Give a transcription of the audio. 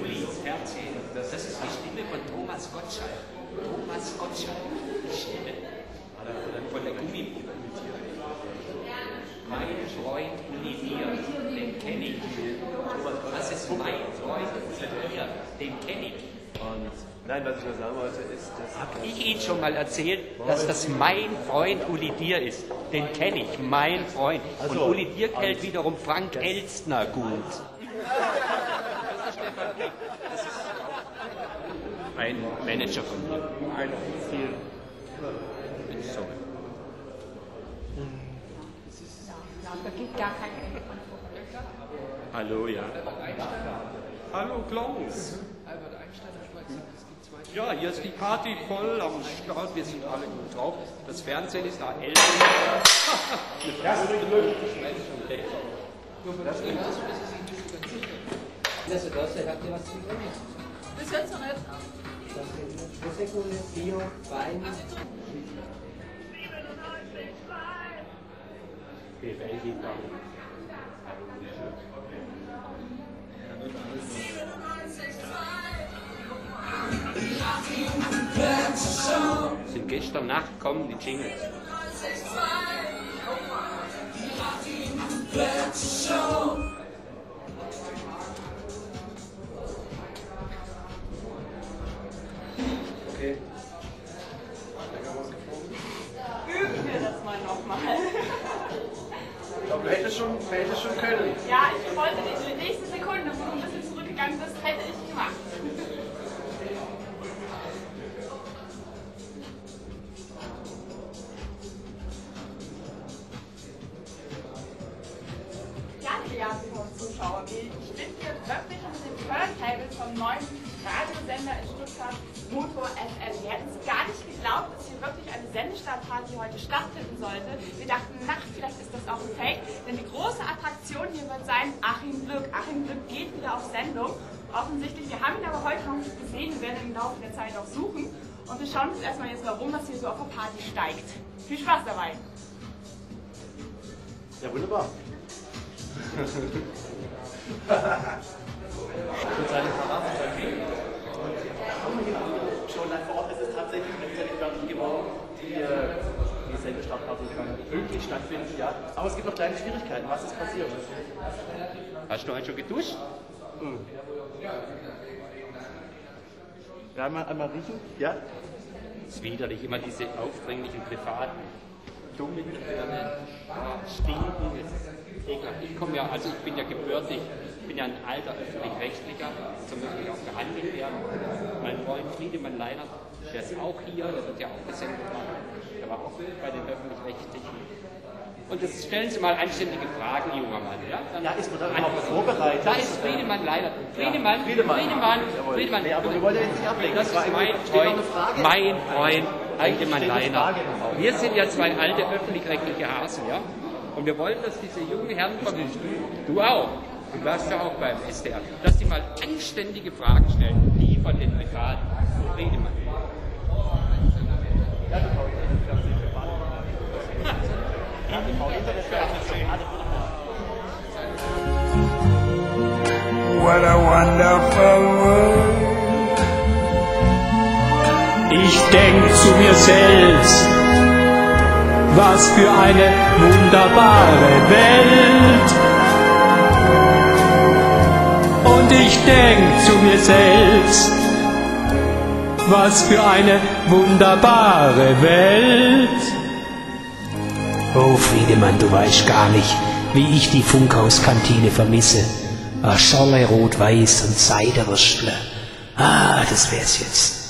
Ulis Herzchen. Das ist die Stimme von Thomas Gottschalk. Thomas Gottschalk, die Stimme von der Gummipuppe. Mein Freund Uli Bier, den kenne ich. Das ist mein Freund Uli Bier, den kenne ich. Und nein, was ich nur sagen wollte, ist, dass. Hab ich Ihnen schon mal erzählt, dass das mein Freund Uli Dier ist? Den kenne ich, mein Freund. Und Uli Dier kennt wiederum Frank Elstner gut. Ein Manager von mir. Ein viel. Sorry. Da gibt gar kein Hallo, ja. Hallo, Klaus. Ja, hier ist die Party voll am Start. Wir sind alle gut drauf. Das Fernsehen ist da elf. Bis jetzt noch nicht. Prosecco, Bio, Wein. BWL geht da. Gestern Nacht kommen die Jingles. Okay. Üben wir das mal nochmal. Ich glaube, du hättest schon, du hättest schon können. Ja, ich wollte die nächste Sekunde, wo du ein bisschen zurückgegangen bist, hätte ich gemacht. Liebe Zuschauer, ich bin hier wirklich mit dem Turntable vom neuen Radiosender in Stuttgart, Motor FM. Wir hätten es gar nicht geglaubt, dass hier wirklich eine Sendestartparty heute stattfinden sollte. Wir dachten, na, vielleicht ist das auch ein Fake, denn die große Attraktion hier wird sein Achim Glück. Achim Glück geht wieder auf Sendung. Offensichtlich, wir haben ihn aber heute noch nicht gesehen, wir werden ihn im Laufe der Zeit auch suchen. Und wir schauen uns erstmal jetzt mal rum, was hier so auf der Party steigt. Viel Spaß dabei! Ja, wunderbar. Schon live vor Ort ist es tatsächlich rechtzeitig fertig geworden. Die, äh, die Sendestartparty kann pünktlich stattfinden, ja. Aber es gibt noch kleine Schwierigkeiten. Was ist passiert? Hast du heute schon geduscht? Ja, einmal, einmal riechen. Ja. Es ist widerlich, immer diese aufdringlichen privaten dummen Firmen, stinken. Es ist ekelhaft. Ich komme ja, also ich bin ja gebürtig, ich bin ja ein alter öffentlich-rechtlicher, so möchte ich auch behandelt werden. Mein Freund Friedemann Leinert, der ist auch hier, der wird ja auch gesendet machen. Der war auch bei den öffentlich-rechtlichen. Und jetzt stellen Sie mal anständige Fragen, junger Mann. Ja, Dann Ja, ist man da überhaupt vorbereitet? Da ist Friedemann Leinert. Friedemann, Friedemann. Friedemann, Jawohl. Friedemann. Nee, aber wir wollen ja jetzt nicht ablenken. Das Das ist mein Freund, mein Freund, Friedemann Leiner. Wir sind ja zwei alte öffentlich-rechtliche Hasen, ja? Und wir wollen, dass diese jungen Herren von du auch, du warst ja auch beim SDR, dass die mal anständige Fragen stellen, die von den Privaten. Friedemann. What a wonderful world. Ich denk zu mir selbst, was für eine wunderbare Welt. Und ich denk zu mir selbst, was für eine wunderbare Welt. Oh Friedemann, du weißt gar nicht, wie ich die Funkhauskantine vermisse. Ah, Schorle rot-weiß und Seidewürstle. Ah, das wär's jetzt.